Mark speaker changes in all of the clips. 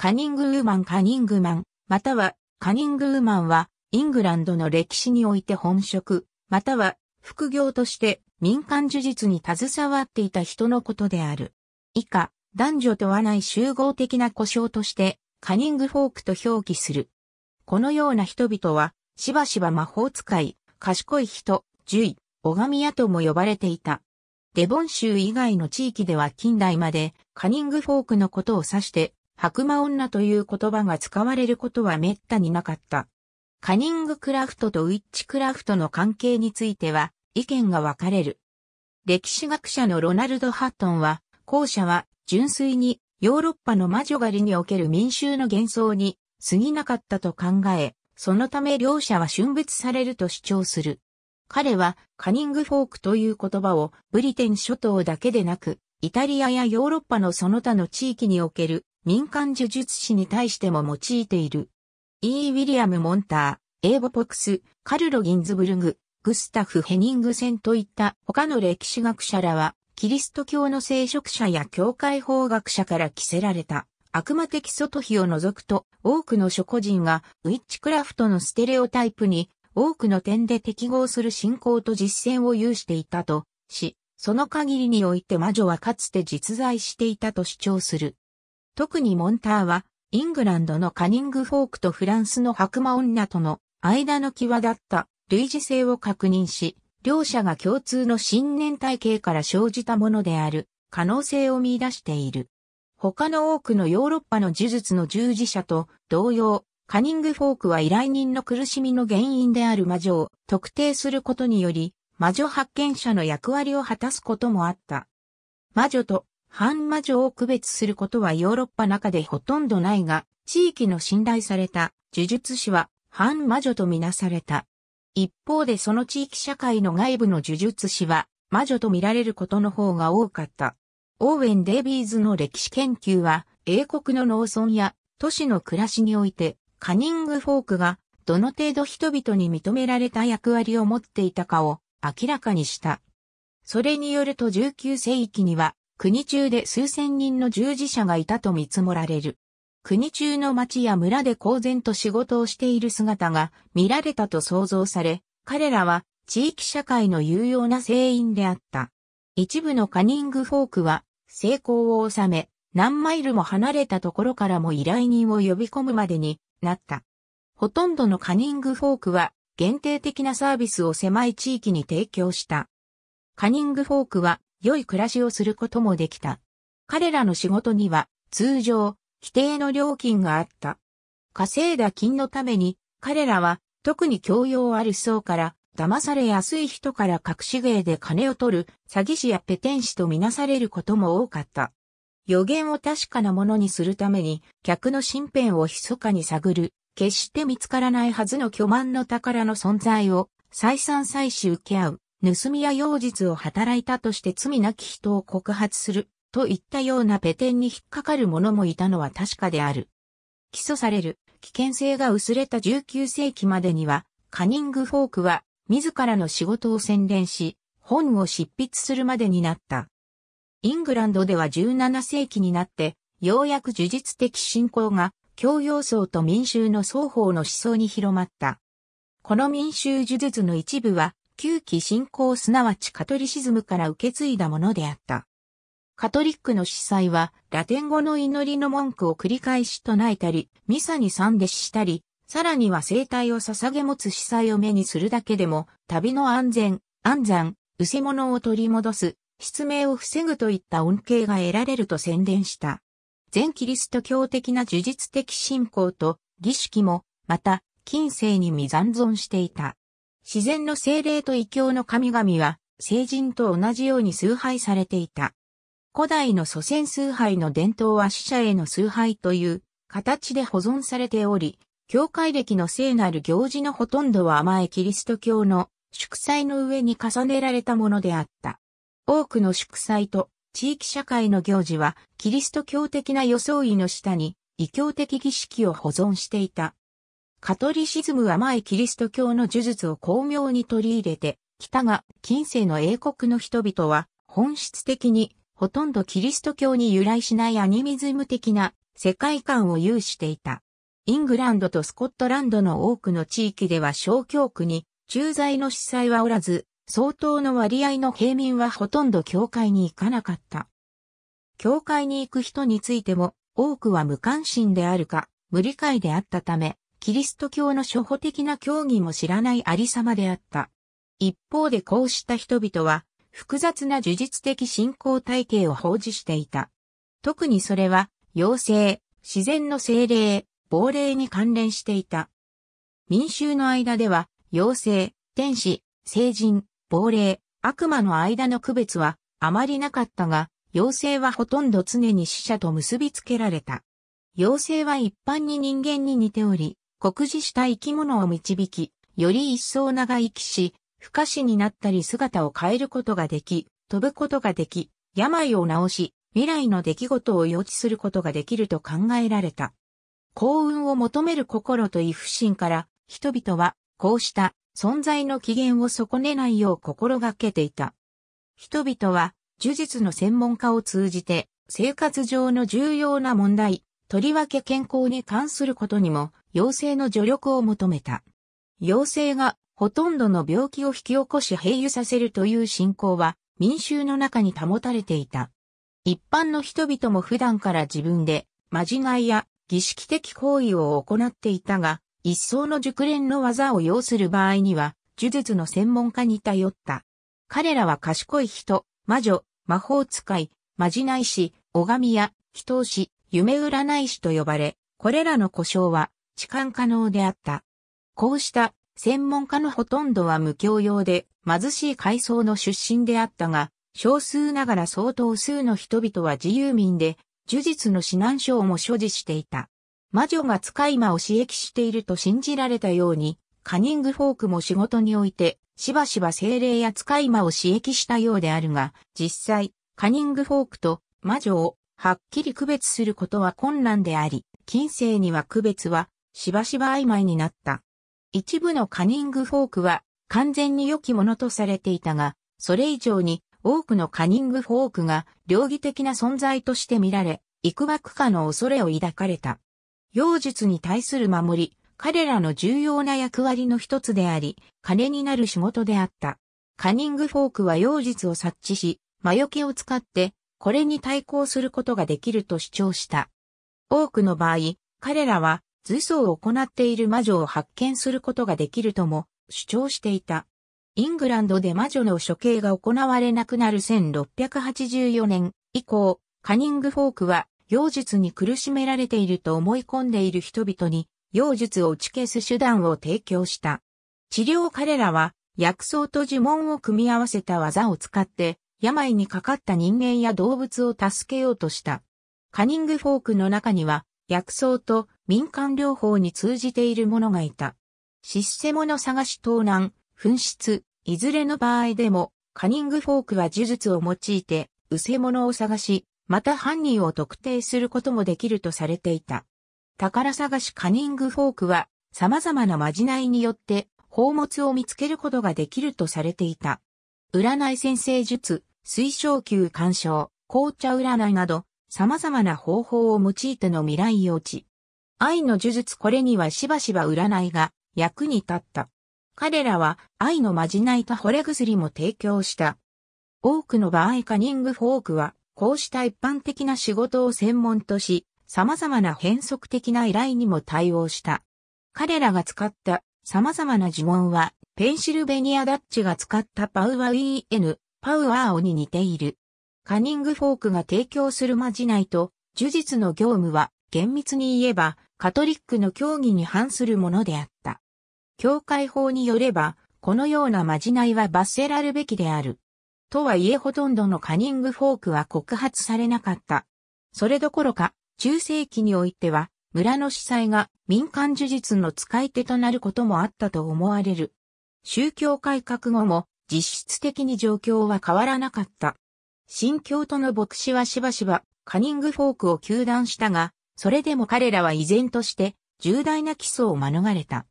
Speaker 1: カニングウーマンカニングマン、またはカニングウーマンはイングランドの歴史において本職、または副業として民間呪術に携わっていた人のことである。以下、男女問わない集合的な故障としてカニングフォークと表記する。このような人々はしばしば魔法使い、賢い人、獣医、拝み屋とも呼ばれていた。デボン州以外の地域では近代までカニングフォークのことを指して白魔女という言葉が使われることは滅多になかった。カニングクラフトとウィッチクラフトの関係については意見が分かれる。歴史学者のロナルド・ハットンは、後者は純粋にヨーロッパの魔女狩りにおける民衆の幻想に過ぎなかったと考え、そのため両者は瞬別されると主張する。彼はカニングフォークという言葉をブリテン諸島だけでなく、イタリアやヨーロッパのその他の地域における民間呪術師に対しても用いている。E. ウィリアム・モンター、エーボ・ポクス、カルロ・ギンズブルグ、グスタフ・ヘニングセンといった他の歴史学者らは、キリスト教の聖職者や教会法学者から着せられた悪魔的外皮を除くと、多くの諸個人がウィッチクラフトのステレオタイプに多くの点で適合する信仰と実践を有していたとし、その限りにおいて魔女はかつて実在していたと主張する。特にモンターは、イングランドのカニングフォークとフランスの白魔女との間の際立った類似性を確認し、両者が共通の信念体系から生じたものである可能性を見出している。他の多くのヨーロッパの呪術の従事者と同様、カニングフォークは依頼人の苦しみの原因である魔女を特定することにより、魔女発見者の役割を果たすこともあった。魔女と反魔女を区別することはヨーロッパ中でほとんどないが、地域の信頼された呪術師は反魔女とみなされた。一方でその地域社会の外部の呪術師は魔女と見られることの方が多かった。オーウェン・デイビーズの歴史研究は英国の農村や都市の暮らしにおいてカニングフォークがどの程度人々に認められた役割を持っていたかを明らかにした。それによると19世紀には国中で数千人の従事者がいたと見積もられる。国中の町や村で公然と仕事をしている姿が見られたと想像され、彼らは地域社会の有用な成員であった。一部のカニングフォークは成功を収め、何マイルも離れたところからも依頼人を呼び込むまでになった。ほとんどのカニングフォークは限定的なサービスを狭い地域に提供した。カニングフォークは良い暮らしをすることもできた。彼らの仕事には通常、規定の料金があった。稼いだ金のために彼らは特に教養ある層から騙されやすい人から隠し芸で金を取る詐欺師やペテン師とみなされることも多かった。予言を確かなものにするために客の身辺を密かに探る、決して見つからないはずの巨万の宝の存在を再三再死受け合う。盗みや妖術を働いたとして罪なき人を告発するといったようなペテンに引っかかる者もいたのは確かである。起訴される危険性が薄れた19世紀までにはカニングフォークは自らの仕事を洗練し本を執筆するまでになった。イングランドでは17世紀になってようやく呪術的信仰が教養層と民衆の双方の思想に広まった。この民衆呪術の一部は旧期信仰すなわちカトリシズムから受け継いだものであった。カトリックの司祭はラテン語の祈りの文句を繰り返し唱えたり、ミサに参弟子したり、さらには生体を捧げ持つ司祭を目にするだけでも、旅の安全、安産、失せ物を取り戻す、失明を防ぐといった恩恵が得られると宣伝した。全キリスト教的な呪術的信仰と儀式も、また、近世に未残存していた。自然の精霊と異教の神々は、聖人と同じように崇拝されていた。古代の祖先崇拝の伝統は死者への崇拝という形で保存されており、教会歴の聖なる行事のほとんどは甘えキリスト教の祝祭の上に重ねられたものであった。多くの祝祭と地域社会の行事はキリスト教的な装いの下に異教的儀式を保存していた。カトリシズムは前キリスト教の呪術を巧妙に取り入れてきたが、近世の英国の人々は本質的にほとんどキリスト教に由来しないアニミズム的な世界観を有していた。イングランドとスコットランドの多くの地域では小教区に駐在の司祭はおらず、相当の割合の平民はほとんど教会に行かなかった。教会に行く人についても多くは無関心であるか、無理解であったため、キリスト教の初歩的な教義も知らないありさまであった。一方でこうした人々は、複雑な呪術的信仰体系を奉仕していた。特にそれは、妖精、自然の精霊、亡霊に関連していた。民衆の間では、妖精、天使、聖人、亡霊、悪魔の間の区別はあまりなかったが、妖精はほとんど常に死者と結びつけられた。妖精は一般に人間に似ており、酷似した生き物を導き、より一層長生きし、不可視になったり姿を変えることができ、飛ぶことができ、病を治し、未来の出来事を予知することができると考えられた。幸運を求める心と意不信から、人々は、こうした存在の起源を損ねないよう心がけていた。人々は、呪術の専門家を通じて、生活上の重要な問題、とりわけ健康に関することにも、妖精の助力を求めた。妖精がほとんどの病気を引き起こし併誘させるという信仰は民衆の中に保たれていた。一般の人々も普段から自分で、まじないや儀式的行為を行っていたが、一層の熟練の技を要する場合には、呪術の専門家に頼った。彼らは賢い人、魔女、魔法使い、まじない師、拝みや、祈祷師、夢占い師と呼ばれ、これらの故障は、痴漢可能であった。こうした専門家のほとんどは無教養で貧しい階層の出身であったが、少数ながら相当数の人々は自由民で呪術の指南書をも所持していた。魔女が使い魔を刺激していると信じられたように、カニングフォークも仕事において、しばしば精霊や使い魔を刺激したようであるが、実際、カニングフォークと魔女をはっきり区別することは困難であり、近世には区別はしばしば曖昧になった。一部のカニングフォークは完全に良きものとされていたが、それ以上に多くのカニングフォークが両義的な存在として見られ、幾ばくかの恐れを抱かれた。妖術に対する守り、彼らの重要な役割の一つであり、金になる仕事であった。カニングフォークは妖術を察知し、魔除けを使って、これに対抗することができると主張した。多くの場合、彼らは、図相を行っている魔女を発見することができるとも主張していた。イングランドで魔女の処刑が行われなくなる1684年以降、カニングフォークは、妖術に苦しめられていると思い込んでいる人々に、妖術を打ち消す手段を提供した。治療彼らは、薬草と呪文を組み合わせた技を使って、病にかかった人間や動物を助けようとした。カニングフォークの中には、薬草と民間療法に通じている者がいた。シスセモの探し盗難、紛失、いずれの場合でも、カニングフォークは呪術を用いて、うせ者を探し、また犯人を特定することもできるとされていた。宝探しカニングフォークは、様々なまじないによって、宝物を見つけることができるとされていた。占い先生術、水晶球干渉、紅茶占いなど、様々な方法を用いての未来予知。愛の呪術これにはしばしば占いが役に立った。彼らは愛のまじないと惚れ薬も提供した。多くの場合カニングフォークは、こうした一般的な仕事を専門とし、様々な変則的な依頼にも対応した。彼らが使った様々な呪文は、ペンシルベニアダッチが使ったパウア EN、パウアーオに似ている。カニングフォークが提供するまじないと、呪術の業務は、厳密に言えば、カトリックの教義に反するものであった。教会法によれば、このようなまじないは罰せらるべきである。とはいえほとんどのカニングフォークは告発されなかった。それどころか、中世紀においては、村の司祭が民間呪術の使い手となることもあったと思われる。宗教改革後も実質的に状況は変わらなかった。新教徒の牧師はしばしばカニングフォークを求断したが、それでも彼らは依然として重大な起訴を免れた。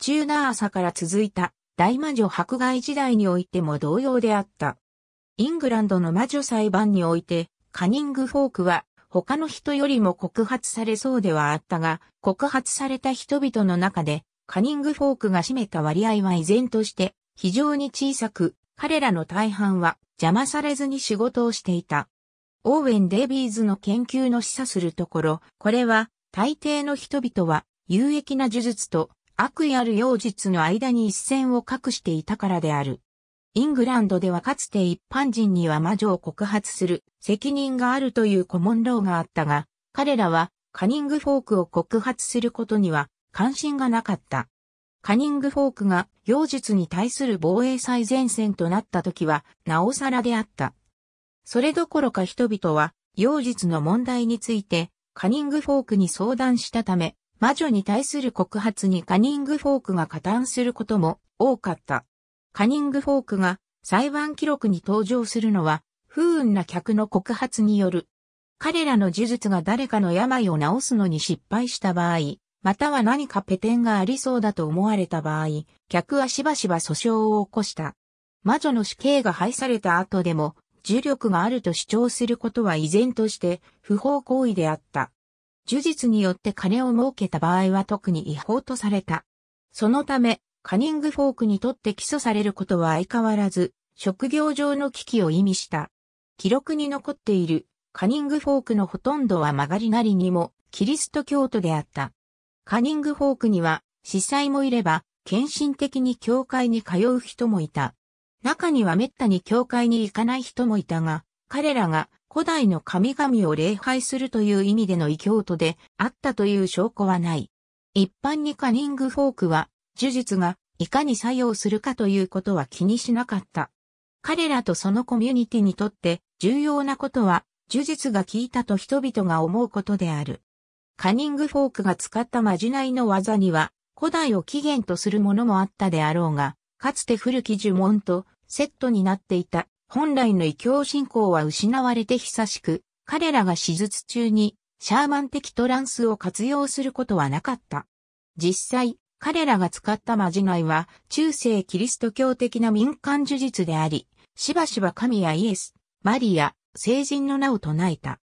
Speaker 1: チューナー朝から続いた大魔女迫害時代においても同様であった。イングランドの魔女裁判において、カニングフォークは他の人よりも告発されそうではあったが、告発された人々の中で、カニングフォークが占めた割合は依然として非常に小さく、彼らの大半は邪魔されずに仕事をしていた。オーウェン・デイビーズの研究の示唆するところ、これは大抵の人々は有益な呪術と悪意ある妖術の間に一線を画していたからである。イングランドではかつて一般人には魔女を告発する責任があるというコモンローがあったが、彼らはカニングフォークを告発することには関心がなかった。カニングフォークが妖術に対する防衛最前線となった時は、なおさらであった。それどころか人々は、妖術の問題について、カニングフォークに相談したため、魔女に対する告発にカニングフォークが加担することも多かった。カニングフォークが裁判記録に登場するのは、不運な客の告発による。彼らの呪術が誰かの病を治すのに失敗した場合、または何かペテンがありそうだと思われた場合、客はしばしば訴訟を起こした。魔女の死刑が廃された後でも、呪力があると主張することは依然として不法行為であった。呪術によって金を儲けた場合は特に違法とされた。そのため、カニングフォークにとって起訴されることは相変わらず、職業上の危機を意味した。記録に残っているカニングフォークのほとんどは曲がりなりにもキリスト教徒であった。カニングフォークには、司祭もいれば、献身的に教会に通う人もいた。中には滅多に教会に行かない人もいたが、彼らが古代の神々を礼拝するという意味での異教徒であったという証拠はない。一般にカニングフォークは、呪術がいかに作用するかということは気にしなかった。彼らとそのコミュニティにとって重要なことは、呪術が効いたと人々が思うことである。カニングフォークが使ったまじないの技には、古代を起源とするものもあったであろうが、かつて古き呪文とセットになっていた本来の異教信仰は失われて久しく、彼らが手術中にシャーマン的トランスを活用することはなかった。実際、彼らが使ったまじないは中世キリスト教的な民間呪術であり、しばしば神やイエス、マリア、聖人の名を唱えた。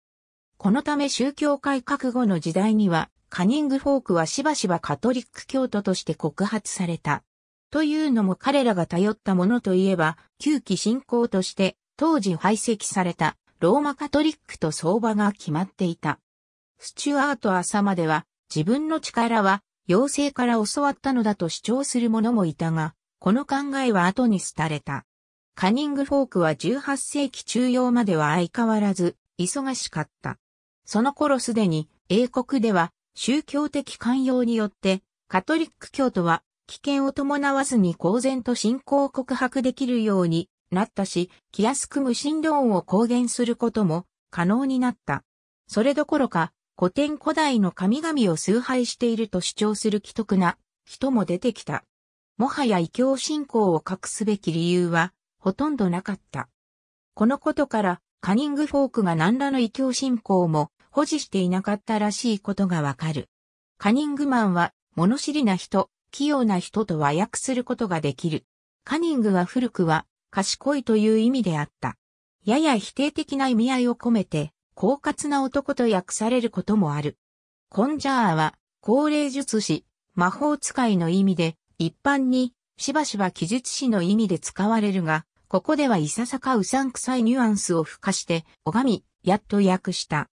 Speaker 1: このため宗教改革後の時代には、カニングフォークはしばしばカトリック教徒として告発された。というのも彼らが頼ったものといえば、旧期信仰として当時排斥されたローマカトリックと相場が決まっていた。スチュアート朝までは自分の力は妖精から教わったのだと主張する者もいたが、この考えは後に廃れた。カニングフォークは18世紀中央までは相変わらず忙しかった。その頃すでに英国では宗教的寛容によってカトリック教徒は危険を伴わずに公然と信仰を告白できるようになったし、気安く無神論を公言することも可能になった。それどころか古典古代の神々を崇拝していると主張する既得な人も出てきた。もはや異教信仰を隠すべき理由はほとんどなかった。このことからカニングフォークが何らの異教信仰も保持していなかったらしいことがわかる。カニングマンは物知りな人、器用な人と和訳することができる。カニングは古くは賢いという意味であった。やや否定的な意味合いを込めて、狡猾な男と訳されることもある。コンジャーは、高齢術師、魔法使いの意味で、一般に、しばしば記述師の意味で使われるが、ここではいささかうさんくさいニュアンスを付加して、拝み、やっと訳した。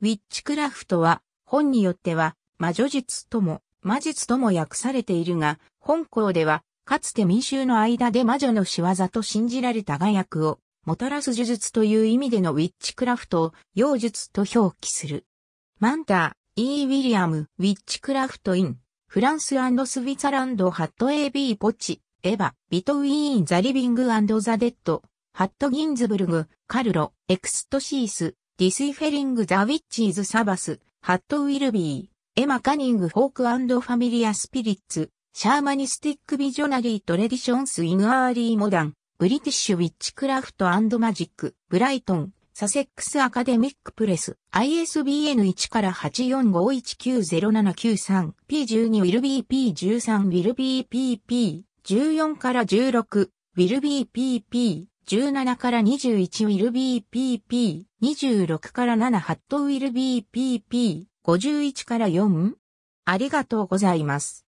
Speaker 1: ウィッチクラフトは本によっては魔女術とも魔術とも訳されているが、本校ではかつて民衆の間で魔女の仕業と信じられた画薬をもたらす呪術という意味でのウィッチクラフトを妖術と表記する。モンター、E. ウィリアム、 Witchcraft in France and Switzerland ハット AB ポーチ、エヴァ、 Between the Living and the Dead、ハットギンズブルグ、カルロ、 Ecstasies, Deciphering the Witches' Sabbath、ハット・ウィルビー、エマ・ Cunning Folk and Familiar Spirits, Shamanistic Visionary Traditions in Early Modern British Witchcraftマジック、ブライトン、サセックス・アカデミック・プレス、ISBN 1から8451907993、P12 ウィルビー P13 ウィルビー PP、14から16、ウィルビー PP、17から21ウィル BPP、26から7ハットウィル BPP、51から 4? ありがとうございます。